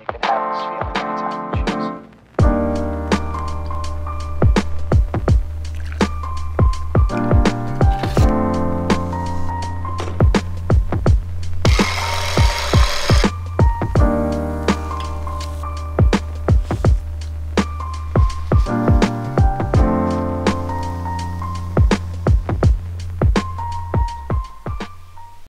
You can have this feeling.